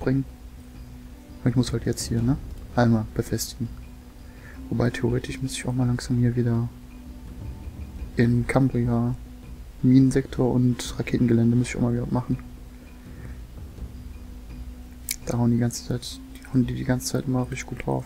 rausbringen. Ich muss halt jetzt hier, ne? Einmal befestigen. Wobei theoretisch müsste ich auch mal langsam hier wieder in Cambria Minensektor und Raketengelände muss ich auch mal wieder machen. Da hauen die ganze Zeit, die hauen die die ganze Zeit immer richtig gut drauf.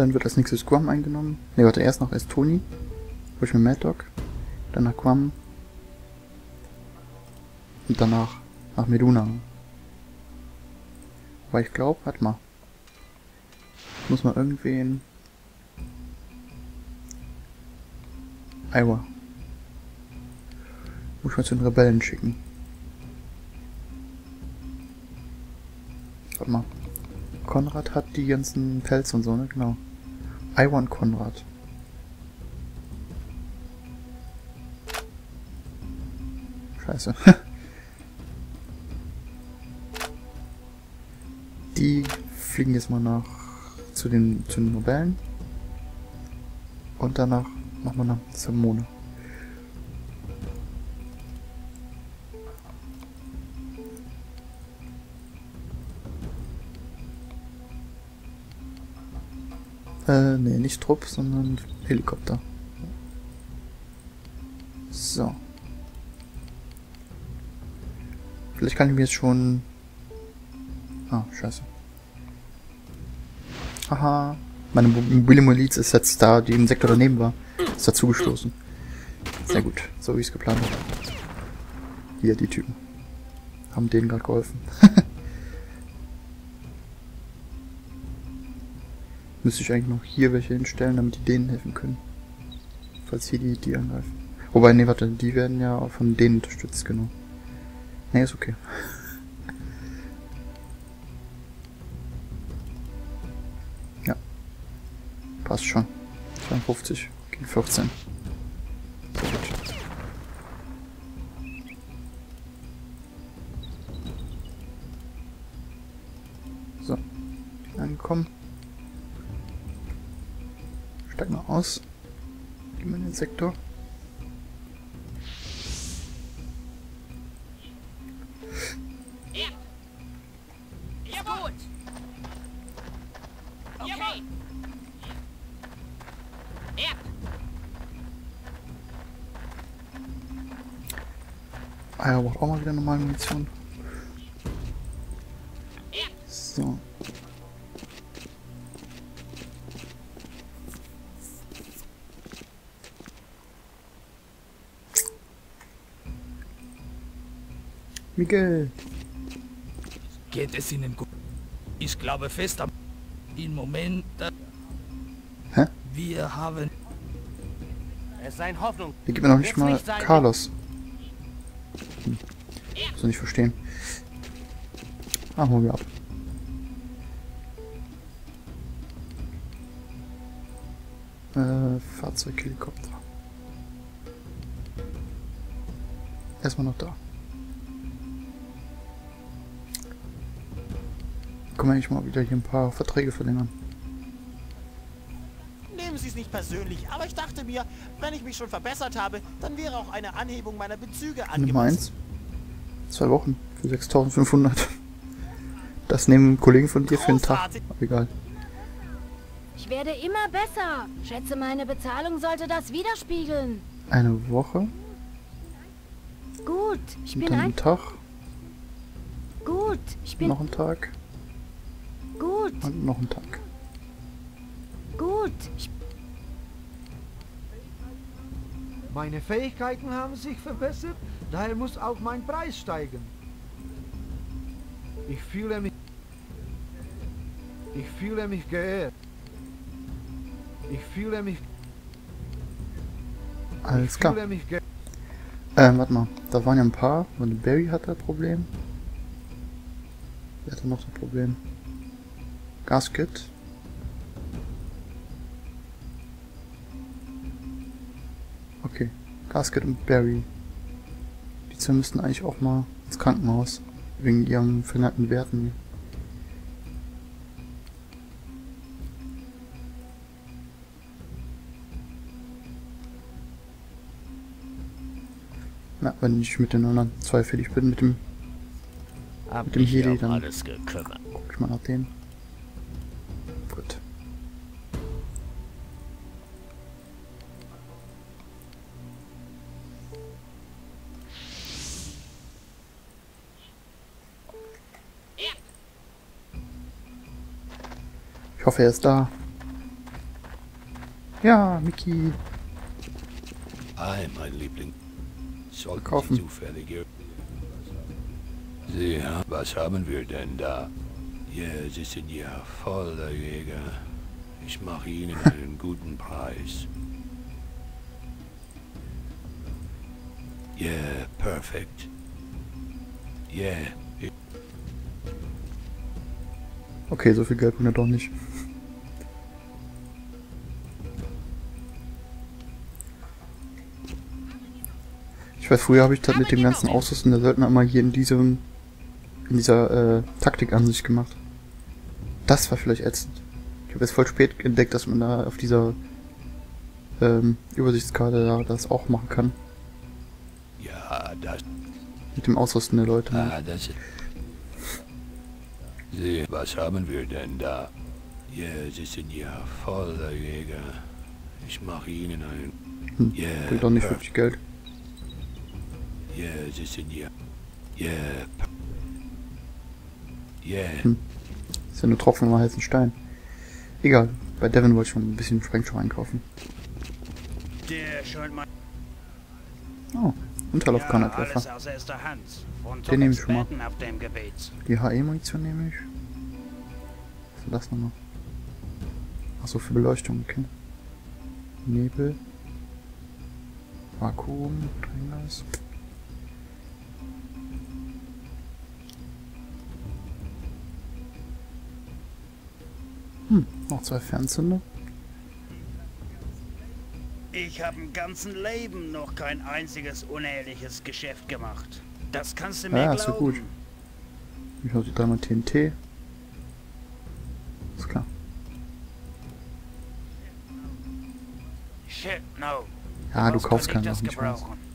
Dann wird das nächste Guam eingenommen. Ne, warte, erst noch Estoni. Wo ich mir Mad Dog. Dann nach Guam. Und danach nach Meduna. Weil ich glaube, warte mal. Muss man irgendwen... Iowa. Muss man zu den Rebellen schicken. Warte mal. Konrad hat die ganzen Pelz und so, ne? Genau. Iowa und Konrad. Scheiße. Die fliegen jetzt mal nach zu den, zu den Rebellen. Und danach machen wir nach Simone. Äh, nee, nicht Trupp, sondern Helikopter. So. Vielleicht kann ich mir jetzt schon... Ah, scheiße. Haha. Meine mobile Miliz ist jetzt da, die im Sektor daneben war. Ist dazu gestoßen. Sehr gut. So wie ich es geplant habe. Hier, die Typen. Haben denen gerade geholfen. Müsste ich eigentlich noch hier welche hinstellen, damit die denen helfen können. Falls hier die, die angreifen. Wobei, nee, warte, die werden ja auch von denen unterstützt, genau. Nee, ist okay. ja. Passt schon. 52 gegen 14. Sektor. Ja. Ja, gut. Okay. Ja. Ah ja, braucht auch mal wieder normale Munition. Miguel. Geht es Ihnen gut? Ich glaube fest am im Moment, dass Hä? wir haben Es sei Hoffnung. Der gibt mir noch nicht mal nicht. Carlos. Hm. Soll nicht verstehen. Ah, holen wir ab. Äh, Fahrzeughelikopter. Erstmal noch da. Können wir eigentlich mal wieder hier ein paar Verträge verlängern. Nehmen Sie es nicht persönlich, aber ich dachte mir, wenn ich mich schon verbessert habe, dann wäre auch eine Anhebung meiner Bezüge Nummer angemessen. 1. Zwei Wochen für 6500. Das nehmen Kollegen von dir für einen Tag. Großartig. Aber egal. Ich werde immer besser. Schätze, meine Bezahlung sollte das widerspiegeln. Eine Woche Gut, ich und bin dann ein... Tag, Gut, ich bin... noch ein Tag und noch ein Tag. gut. Ich... Meine Fähigkeiten haben sich verbessert, daher muss auch mein Preis steigen. Ich fühle mich... Ich fühle mich geehrt. Ich fühle mich... Alles ich klar. fühle mich geehrt. Ähm, warte mal. Da waren ja ein paar. Und Barry hatte ein Problem. Wer hatte noch ein Problem? Gasket. Okay, Gasket und Barry. Die zwei müssten eigentlich auch mal ins Krankenhaus, wegen ihren veränderten Werten. Na, wenn ich mit den anderen zwei fertig bin, mit dem, Hab mit dem Heli, dann guck ich mal nach denen. Hoffe, er ist da. Ja, Mickey. Hi, mein Liebling. Sollten Kaufen. Sie zufällig hier... Sie, ha- was haben wir denn da? Ja, Sie sind ja voller Jäger. Ich mache Ihnen einen guten Preis. Ja, perfekt. Ja, ich- Okay, so viel Geld bringt er doch nicht. Weiß, früher habe ich das mit dem ganzen Ausrüsten der Söldner immer hier in diesem, in dieser äh, Taktikansicht gemacht. Das war vielleicht ätzend. Ich habe jetzt voll spät entdeckt, dass man da auf dieser ähm, Übersichtskarte da das auch machen kann. ja, das... Mit dem Ausrüsten der Leute. ne? Ah, das ist... Sie, was haben wir denn da? Ja, Sie sind ja voller Jäger. Ich mache Ihnen einen... Hm, Ja, Bringt doch nicht wirklich Geld. Ja, Sie sind ja... Ja... Ja, Ist ja nur Tropfen im heißen Stein. Egal, bei Devin wollte ich schon ein bisschen Sprengstoff einkaufen. Der scheint mal Oh. Von Den nehme ich schon mal. Die HE-Munition nehme ich. Was ist das nochmal? Achso, für Beleuchtung, okay. Nebel. Vakuum, Tränengas. Noch zwei Fernzünder. Ich habe im ganzen Leben noch kein einziges unehrliches Geschäft gemacht. Das kannst du mir Ja, ist so glauben. gut. Ich habe dreimal TNT. Ist klar. Shit, no. Ja, du kaufst keinen ich noch nicht?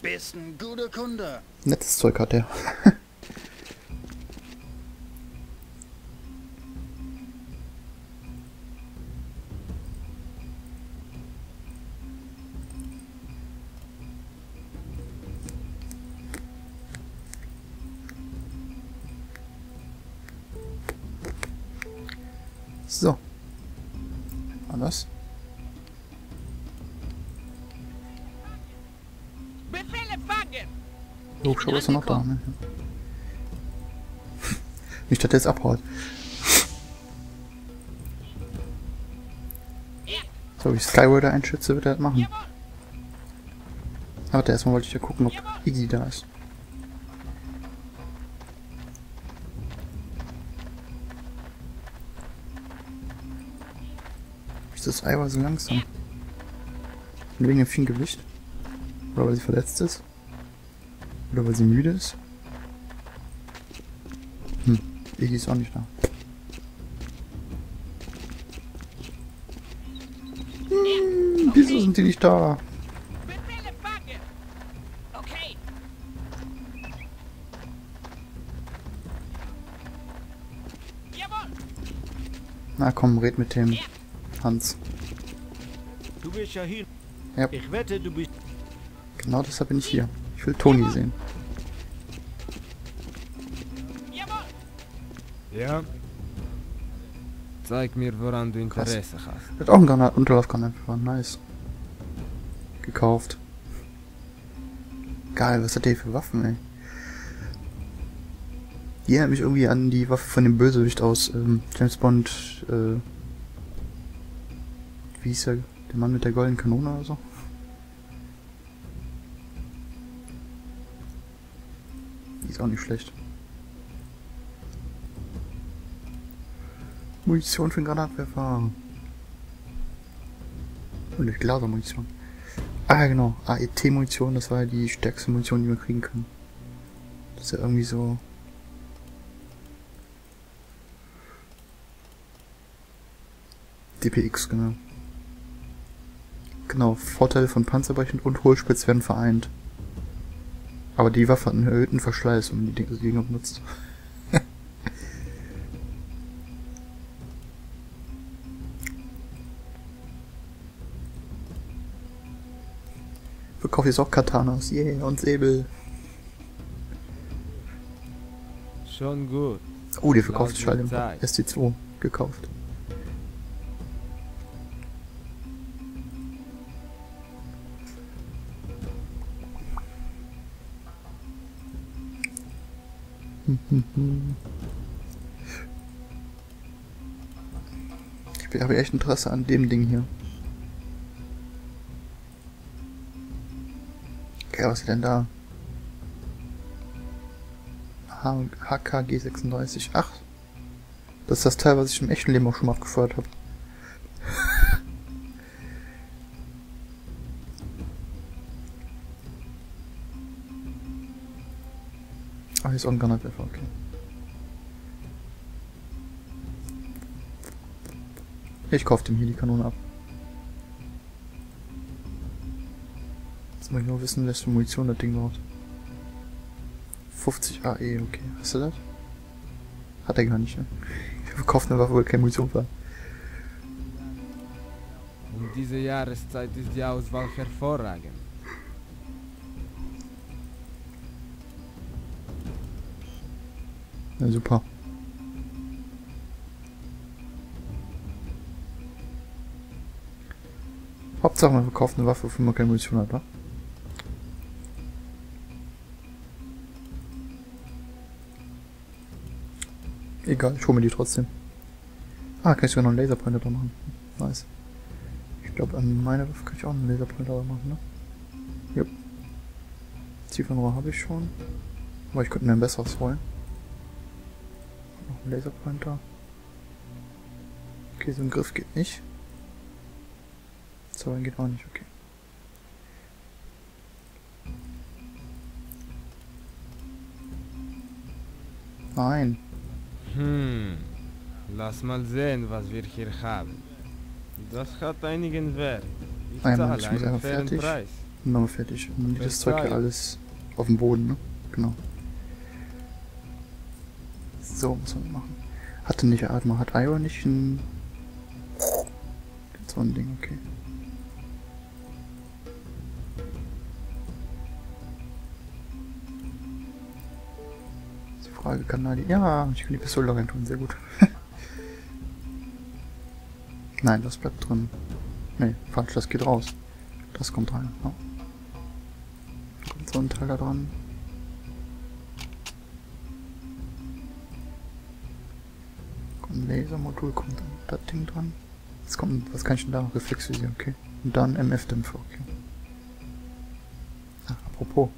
Bist ein guter Kunde. Nettes Zeug hat er. So. Anders. Der Hubschrauber ist ja noch da, ne? Nicht, dass der jetzt abhaut. So, wie ich Skyward einschätze, wird er das machen. Aber erstmal wollte ich ja gucken, ob Iggy da ist. Ist Iowa so langsam? Wegen dem vielen Gewicht? Oder weil sie verletzt ist? Oder weil sie müde ist? Hm, Iggy ist auch nicht da. Hm, wieso sind die nicht da? Na komm, red mit dem Hans. Du bist ja hier. Ja. Ich wette, du bist... Genau deshalb bin ich hier. Ich will Toni sehen. Ja? Zeig mir, woran du Interesse hast. Er hat auch einen Granat Unterlaufgranatwerfer. Nice. Gekauft. Geil, was hat der für Waffen, ey? Die erinnert mich irgendwie an die Waffe von dem Bösewicht aus ähm, James Bond, äh, wie hieß er? Der Mann mit der goldenen Kanone oder so? Die ist auch nicht schlecht. Munition für den Granatwerfer. Und nicht Lasermunition. Ah, ja, genau. AET-Munition, das war ja die stärkste Munition, die wir kriegen können. Das ist ja irgendwie so. DPX, genau. Genau, Vorteile von Panzerbrechen und Hohlspitz werden vereint. Aber die Waffe hat einen erhöhten Verschleiß, wenn man die Dinge- Dinger benutzt. Verkaufe jetzt auch Katanas, yeah, und Säbel. Schon gut. Oh, die verkauft Laut Schall im Zeit. ST2 gekauft. Ich habe echt Interesse an dem Ding hier. Okay, was ist denn da? HKG 36. Ach, das ist das Teil, was ich im echten Leben auch schon mal abgefeuert habe. Ist auch ein Granatwerfer, okay. Ich kaufe dem hier die Kanone ab. Jetzt muss ich nur wissen, welche Munition das Ding braucht. 50 AE, okay. Hast du das? Hat er gar nicht, ne? Ich verkauft eine Waffe, wo keine Munition war. Um diese Jahreszeit ist die Auswahl hervorragend. Ja, super. Hauptsache man verkauft eine Waffe, wofür man keine Munition hat, wa? Egal, ich hole mir die trotzdem. Ah, kann ich sogar noch einen Laserpointer da machen. Nice. Ich glaube, an meiner Waffe kann ich auch einen Laserpointer da machen, ne? Jupp. Zielfernrohr habe ich schon. Aber ich könnte mir ein besseres holen. Laserpointer. Okay, so ein Griff geht nicht. Zaubern geht auch nicht, okay. Nein. Hm. Lass mal sehen, was wir hier haben. Das hat einigen Wert. Ich Einmal, zahle ich muss einen fertig. Preis. Dann fertig. Und das Zeug hier alles auf dem Boden, ne? Genau. So muss man machen. Hatte nicht Atma, hat Iowa nicht ein... So ein Ding, okay. Die Frage kann da die... Ja, ich kann die Pistole da rein tun, sehr gut. Nein, das bleibt drin. Nee, falsch, das geht raus. Das kommt rein. Ja. Kommt so ein Teil da dran. Ein Lasermodul, kommt dann das Ding dran. Jetzt kommt, was kann ich denn da? Reflexvisier, okay. Und dann MF-Dämpfer, okay. Ach, apropos.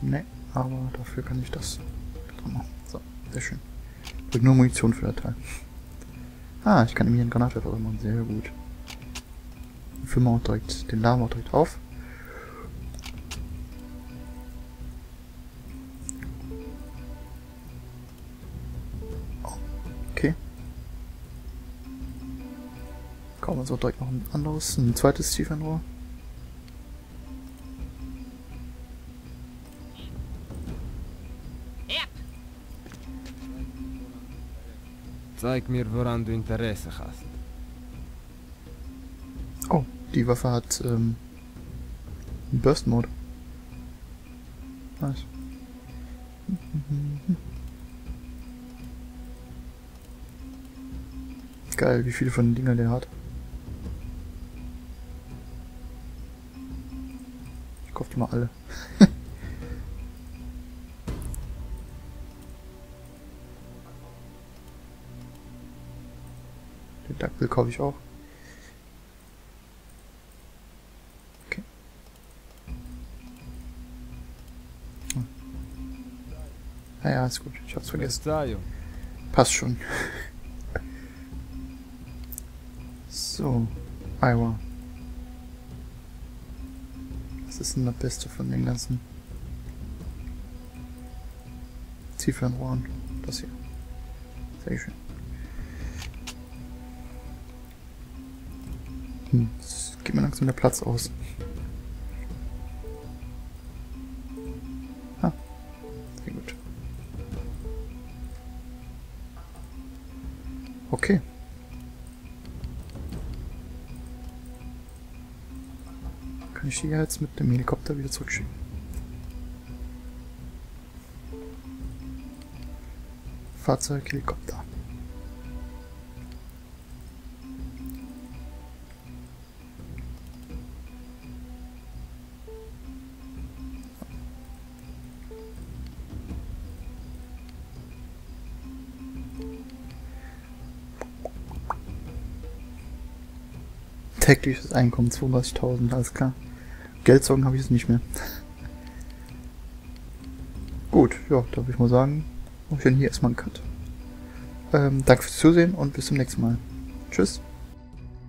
Ne, aber dafür kann ich das dran machen. So, sehr schön. Bringt nur Munition für das Teil. Ah, ich kann ihm hier einen Granatwerfer machen. Sehr gut. Füllen wir auch direkt den auch direkt auf. Uns auch direkt noch ein anderes, ein zweites Tiefenrohr. Zeig mir, woran du Interesse hast. Oh, die Waffe hat ähm, einen Burst Mode. Nice. Geil, wie viele von den Dingern der hat. Kauf die mal alle. Den Dackel kaufe ich auch. Okay. Hm. Ah ja, ist gut. Ich hab's vergessen. Passt schon. So, Iowa. Ist denn das Beste von den ganzen? Zielfernrohr an. Das hier. Sehr schön. Hm, jetzt geht mir langsam der Platz aus. Ich die jetzt mit dem Helikopter wieder zurückschicken? Fahrzeug, Helikopter. Tägliches Einkommen 32.000, alles klar. Geldsorgen habe ich jetzt nicht mehr. Gut, ja, da würde ich mal sagen, mache ich dann hier erstmal einen Cut. Ähm, danke fürs Zusehen und bis zum nächsten Mal. Tschüss.